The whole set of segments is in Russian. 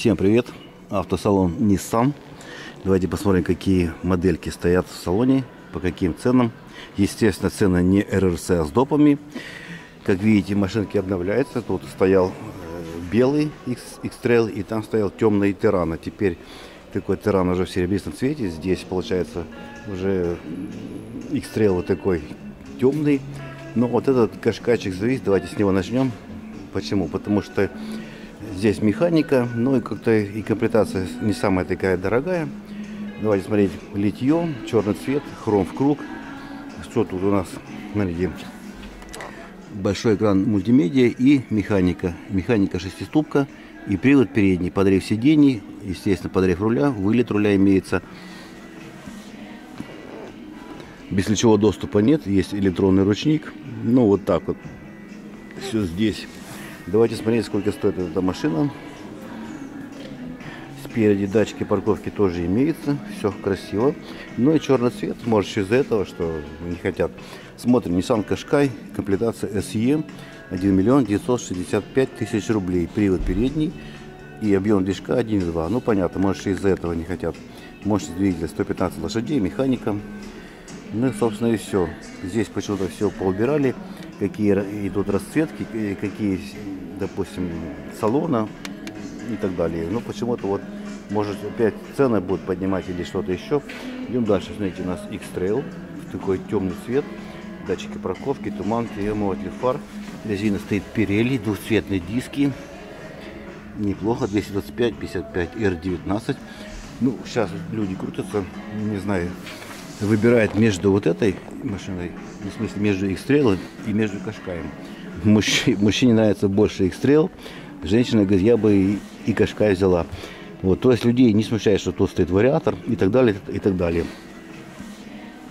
Всем привет! Автосалон Nissan. Давайте посмотрим, какие модельки стоят в салоне, по каким ценам. Естественно, цены не РРС, а с допами. Как видите, машинки обновляются. Тут стоял э, белый X-Trail и там стоял темный Тирана. Теперь такой Тиран уже в серебристом цвете. Здесь получается уже X-Trail вот такой темный. Но вот этот кашкачик завис, давайте с него начнем. Почему? Потому что здесь механика, ну и как-то и комплектация не самая такая дорогая. Давайте смотреть литье, черный цвет, хром в круг. Что тут у нас, смотрите, большой экран мультимедиа и механика. Механика шестиступка и привод передний, подрыв сидений, естественно, подрыв руля, вылет руля имеется. Без ключевого доступа нет, есть электронный ручник. Ну, вот так вот. Все здесь. Давайте смотреть, сколько стоит эта машина. Спереди датчики парковки тоже имеются. Все красиво. Ну и черный цвет. Может, из-за этого, что не хотят. Смотрим. Nissan Qashqai. Комплектация SE. 1 миллион 965 тысяч рублей. Привод передний. И объем движка 1.2. Ну, понятно. Может, из-за этого не хотят. Мощность двигателя 115 лошадей. Механика. Ну собственно, и все. Здесь почему-то все поубирали. Какие идут расцветки, какие, допустим, салона и так далее. Ну, почему-то вот, может, опять цены будут поднимать или что-то еще. Идем дальше. Смотрите, у нас X-Trail. Такой темный цвет. Датчики парковки, туманки, омыватель фар. Резина стоит Pirelli, двухцветные диски. Неплохо, 225, 55, R19. Ну, сейчас люди крутятся, не знаю, выбирает между вот этой машиной, в смысле между X-Trail и между Кашкаем. Мужчине, мужчине нравится больше X-Trail, женщина говорит, я бы и, и Кашкай взяла. Вот, то есть людей не смущает, что тут стоит вариатор и так далее, и так далее.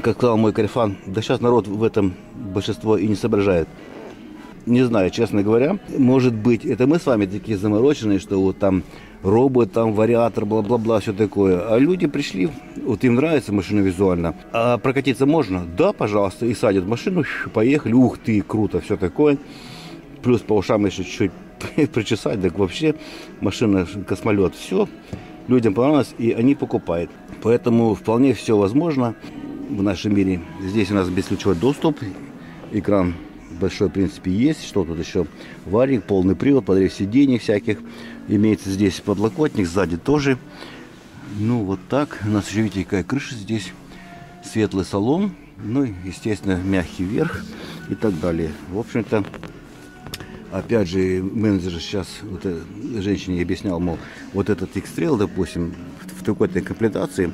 Как сказал мой карифан, да сейчас народ в этом большинство и не соображает. Не знаю, честно говоря. Может быть, это мы с вами такие замороченные, что вот там робот, там вариатор, бла-бла-бла, все такое. А люди пришли, вот им нравится машина визуально. А прокатиться можно? Да, пожалуйста. И садят машину, поехали, ух ты, круто, все такое. Плюс по ушам еще чуть-чуть причесать, так вообще машина космолет, все. Людям понравилось, и они покупают. Поэтому вполне все возможно в нашем мире. Здесь у нас бесключевой доступ, экран большой, в принципе, есть. Что тут еще? Варик, полный привод, подрыв сидений всяких. Имеется здесь подлокотник, сзади тоже. Ну, вот так. У нас еще, видите, какая крыша здесь. Светлый салон. Ну, естественно, мягкий верх и так далее. В общем-то, опять же, менеджер сейчас вот, э, женщине объяснял, мол, вот этот X-Trail, допустим, в, в такой-то комплектации,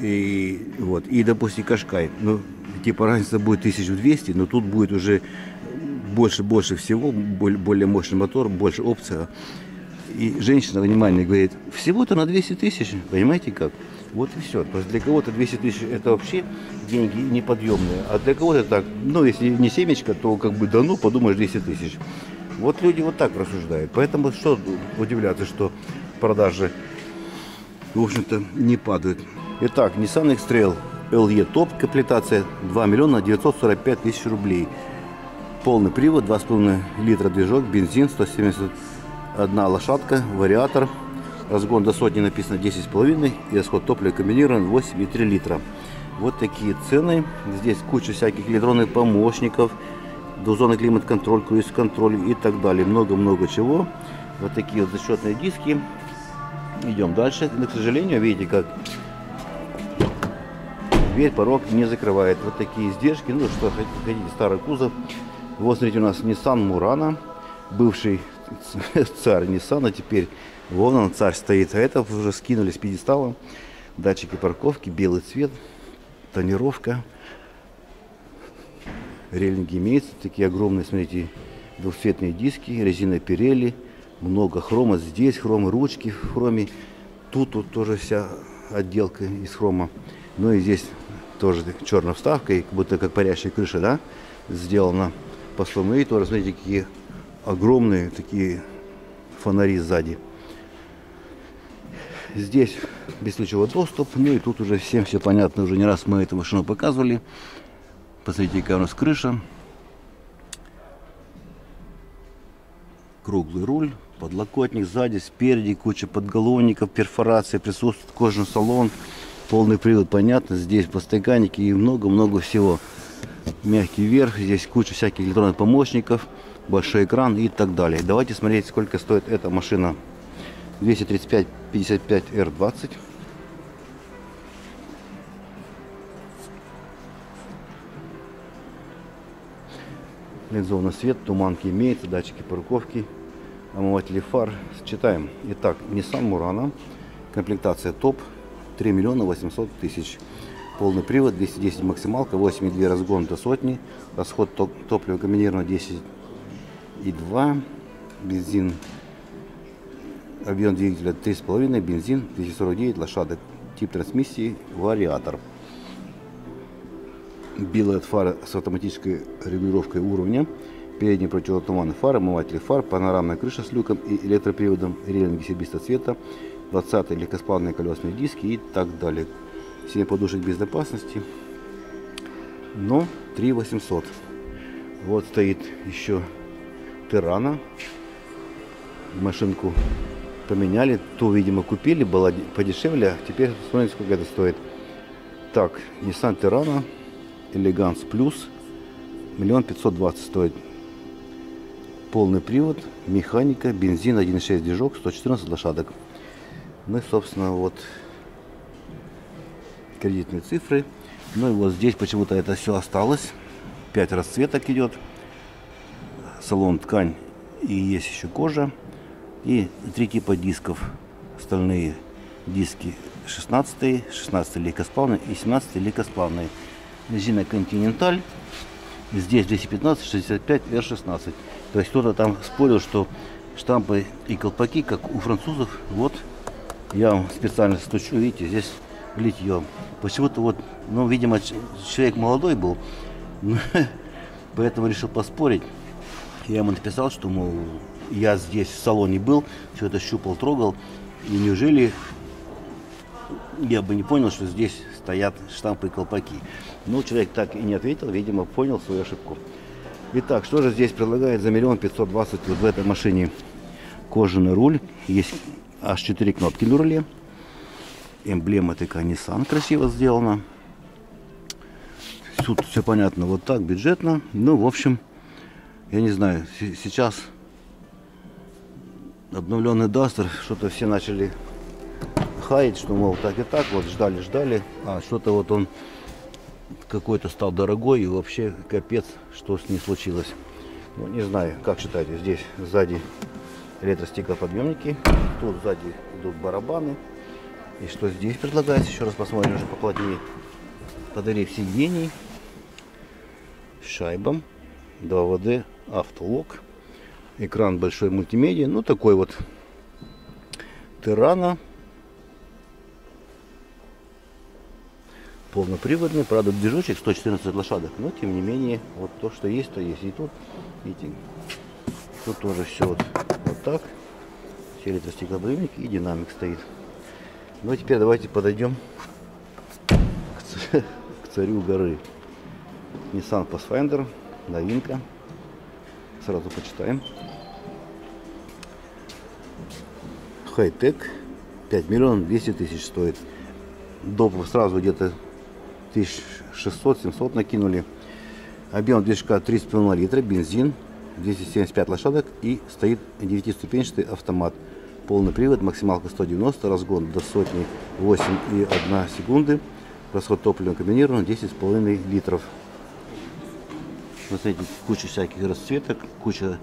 и, вот, и, допустим, Кашкай, ну, типа разница будет 1200, но тут будет уже больше, больше всего, более, более мощный мотор, больше опций. И женщина, внимание, говорит, всего-то на 200 тысяч, понимаете как? Вот и все. Просто для кого-то 200 тысяч это вообще деньги неподъемные. А для кого-то так, ну если не семечко, то как бы да ну, подумаешь 200 тысяч. Вот люди вот так рассуждают. Поэтому что удивляться, что продажи, в общем-то, не падают. Итак, Nissan X-Trail LE Top комплектация 2 миллиона 945 тысяч рублей. Полный привод, 2,5 литра движок, бензин, 171 лошадка, вариатор. Разгон до сотни написано 10,5 и расход топлива комбинирован 8,3 литра. Вот такие цены. Здесь куча всяких электронных помощников, двузонный климат-контроль, круиз-контроль и так далее. Много-много чего. Вот такие вот зачетные диски. Идем дальше. Но, к сожалению, видите, как дверь, порог не закрывает. Вот такие издержки. Ну, что хотите, старый кузов. Вот, смотрите, у нас Nissan Murano, бывший царь Nissan, а теперь вон он, царь стоит. А это уже скинули с пьедестала. Датчики парковки, белый цвет, тонировка. Релинги имеются, такие огромные, смотрите, двухцветные диски, резина Pirelli, много хрома. Здесь хром, ручки в хроме. Тут вот тоже вся отделка из хрома. Ну и здесь тоже черная вставка, и как будто как парящая крыша, да, сделана по слому. И тоже, смотрите, какие огромные такие фонари сзади. Здесь бесключевой доступ, ну и тут уже всем все понятно, уже не раз мы эту машину показывали. Посмотрите, какая у нас крыша. Круглый руль, Подлокотник сзади, спереди, куча подголовников, перфорации, присутствует кожаный салон, полный привод, понятно, здесь подстаканники и много-много всего. Мягкий верх, здесь куча всяких электронных помощников, большой экран и так далее. Давайте смотреть, сколько стоит эта машина. 235 55 R20. Линзованный свет, туманки имеется, датчики парковки, омыватели фар. Читаем. Итак, Nissan Murano, комплектация топ, 3 миллиона 800 тысяч. Полный привод, 210 максималка, 8,2 разгон до сотни. Расход топлива комбинированного 10,2. Бензин, объем двигателя 3,5, бензин 249 лошадок. Тип трансмиссии вариатор белая фара с автоматической регулировкой уровня, передние противотуманные фары, омыватели фар, панорамная крыша с люком и электроприводом, рейлинги серебристого цвета, 20 легкосплавные колесные диски и так далее. 7 подушек безопасности, но 3 800. Вот стоит еще Тирана. Машинку поменяли, ту, видимо, купили, была подешевле, а теперь смотрите, сколько это стоит. Так, Nissan Terrano Элеганс Плюс. Миллион пятьсот двадцать стоит. Полный привод, механика, бензин 1.6 движок, 114 лошадок. Ну и, собственно, вот кредитные цифры. Ну и вот здесь почему-то это все осталось. 5 расцветок идет. Салон ткань и есть еще кожа. И три типа дисков. Остальные диски 16, 16 легкосплавные и 17 легкосплавные резина Continental. Здесь 215, 65, R16. То есть кто-то там спорил, что штампы и колпаки, как у французов, вот я вам специально стучу, видите, здесь литье. Почему-то вот, ну, видимо, человек молодой был, поэтому решил поспорить. Я ему написал, что, мол, я здесь в салоне был, все это щупал, трогал, и неужели я бы не понял, что здесь стоят штампы и колпаки. Но человек так и не ответил, видимо, понял свою ошибку. Итак, что же здесь предлагает за миллион пятьсот двадцать вот в этой машине? Кожаный руль, есть аж 4 кнопки на руле. Эмблема такая Nissan красиво сделана. Тут все понятно, вот так, бюджетно. Ну, в общем, я не знаю, сейчас обновленный Дастер, что-то все начали хаять, что, мол, так и так, вот ждали, ждали, а что-то вот он какой-то стал дорогой и вообще капец, что с ним случилось. Ну, не знаю, как считаете, здесь сзади электростеклоподъемники, тут сзади идут барабаны. И что здесь предлагается, еще раз посмотрим уже поплотнее. Подогрев сидений, шайбам, 2WD, автолог, экран большой мультимедиа, ну такой вот. Тирана. Полноприводный, правда движочек 114 лошадок, но тем не менее вот то, что есть, то есть. И тут, видите, тут тоже все вот, вот так, все электростеклоподъемники и динамик стоит. Ну а теперь давайте подойдем к, к царю горы. Nissan Pathfinder, новинка. Сразу почитаем. Хай-тек 5 миллионов 200 тысяч стоит. Доп сразу где-то 1600-700 накинули. Объем движка 3,5 литра, бензин, 275 лошадок и стоит 9-ступенчатый автомат. Полный привод, максималка 190, разгон до сотни 8,1 секунды. Расход топлива комбинирован 10,5 литров. Смотрите, куча всяких расцветок, куча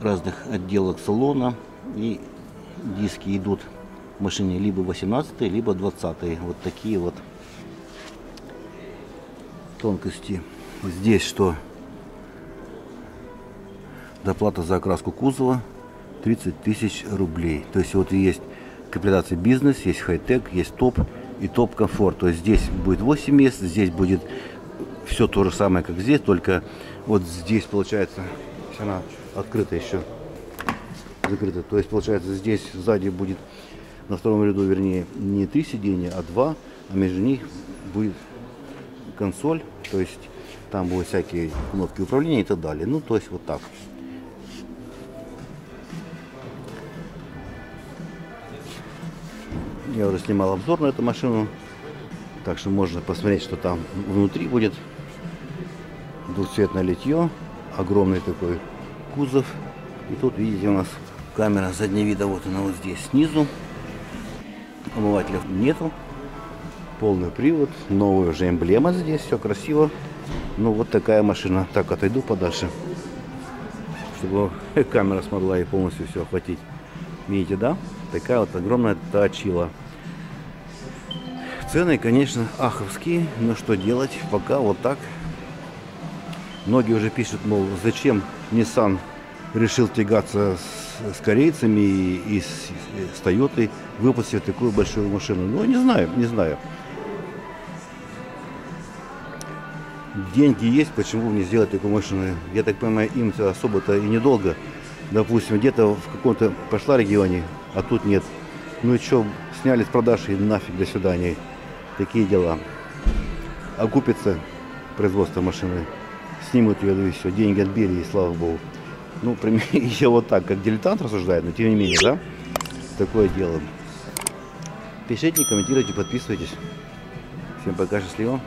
разных отделок салона. И диски идут в машине либо 18 либо 20 Вот такие вот тонкости. Здесь что? Доплата за окраску кузова 30 тысяч рублей. То есть вот есть комплектация бизнес, есть хай-тек, есть топ и топ-комфорт. То есть здесь будет 8 мест, здесь будет все то же самое, как здесь, только вот здесь получается, она открыта еще, закрыта. То есть получается здесь сзади будет на втором ряду, вернее, не три сиденья, а два, а между них будет консоль, то есть там будут всякие кнопки управления и так далее. Ну, то есть вот так. Я уже снимал обзор на эту машину. Так что можно посмотреть, что там внутри будет. Двухцветное литье. Огромный такой кузов. И тут, видите, у нас камера заднего вида. Вот она вот здесь снизу. Омывателя нету. Полный привод. Новая уже эмблема здесь. Все красиво. Ну, вот такая машина. Так, отойду подальше. Чтобы камера смогла и полностью все охватить. Видите, да? Такая вот огромная тачила. Цены, конечно, аховские, но что делать, пока вот так. Многие уже пишут, мол, зачем Nissan решил тягаться с, с корейцами и, и с, с Toyota, выпустив такую большую машину. Ну, не знаю, не знаю. Деньги есть, почему не сделать такую машину? Я так понимаю, им особо-то и недолго. Допустим, где-то в каком-то пошла регионе, а тут нет. Ну и что, сняли с продаж и нафиг до свидания. Такие дела. Окупится производство машины. Снимут ее, и все. Деньги отбили, и слава богу. Ну, я вот так, как дилетант рассуждает, но тем не менее, да? Такое дело. Пишите, комментируйте, подписывайтесь. Всем пока, счастливо.